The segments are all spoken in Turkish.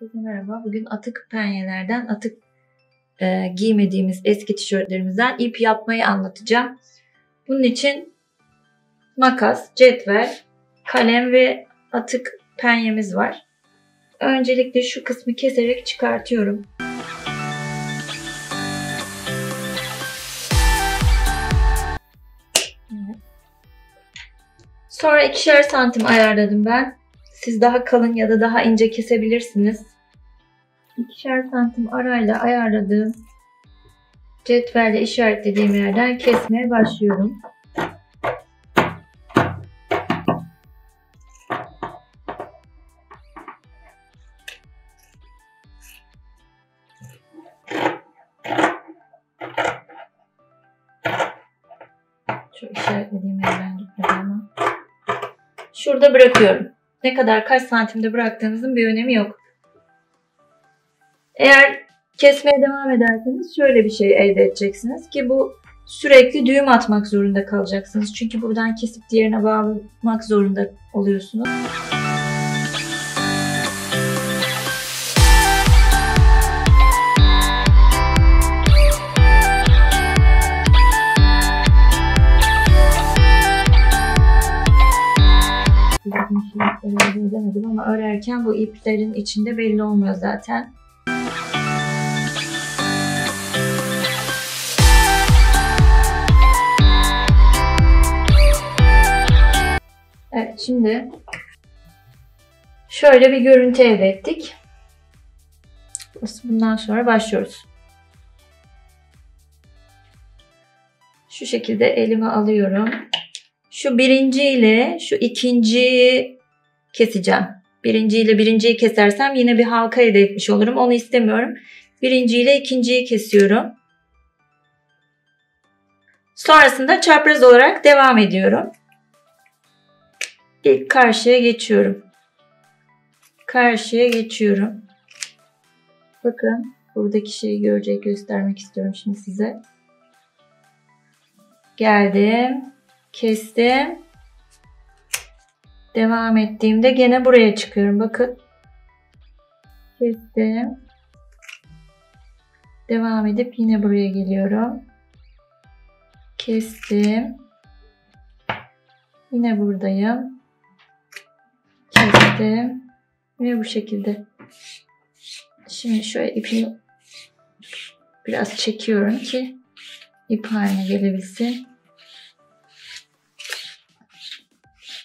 Herkese merhaba. Bugün atık penyelerden, atık e, giymediğimiz eski tişörtlerimizden ip yapmayı anlatacağım. Bunun için makas, cetvel, kalem ve atık penyemiz var. Öncelikle şu kısmı keserek çıkartıyorum. Sonra ikişer santim ayarladım ben. Siz daha kalın ya da daha ince kesebilirsiniz. İkişer santim arayla ayarladığım cetvelle işaretlediğim yerden kesmeye başlıyorum. Şu işaretlediğim yerden gitmedi ama. Şurada bırakıyorum. Ne kadar kaç santimde bıraktığınızın bir önemi yok. Eğer kesmeye devam ederseniz şöyle bir şey elde edeceksiniz ki bu sürekli düğüm atmak zorunda kalacaksınız. Çünkü buradan kesip diğerine bağlamak zorunda oluyorsunuz. Demedim ama örerken bu iplerin içinde belli olmuyor zaten. Evet şimdi şöyle bir görüntü elde ettik. Bundan sonra başlıyoruz. Şu şekilde elime alıyorum. Şu birinci ile şu ikinciyi keseceğim. Birinci ile birinciyi kesersem yine bir halka elde etmiş olurum. Onu istemiyorum. Birinci ile ikinciyi kesiyorum. Sonrasında çapraz olarak devam ediyorum. İlk karşıya geçiyorum. Karşıya geçiyorum. Bakın buradaki şeyi görecek göstermek istiyorum şimdi size. Geldim. Kestim. Devam ettiğimde gene buraya çıkıyorum. Bakın. Kestim. Devam edip yine buraya geliyorum. Kestim. Yine buradayım. Kestim. Ve bu şekilde. Şimdi şöyle ipimi biraz çekiyorum ki ip haline gelebilsin.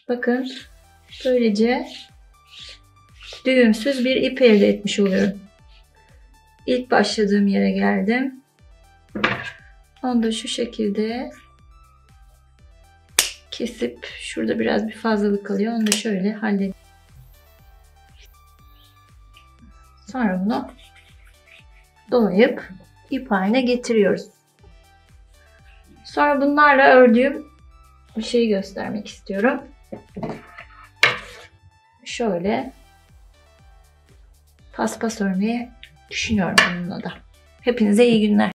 Bakın böylece düğümsüz bir ip elde etmiş oluyorum. İlk başladığım yere geldim. Onu da şu şekilde kesip şurada biraz bir fazlalık kalıyor. Onu da şöyle halledeyim. Sonra bunu dolayıp ip haline getiriyoruz. Sonra bunlarla ördüğüm bir şeyi göstermek istiyorum. Şöyle paspas örmeyi düşünüyorum bununla da. Hepinize iyi günler.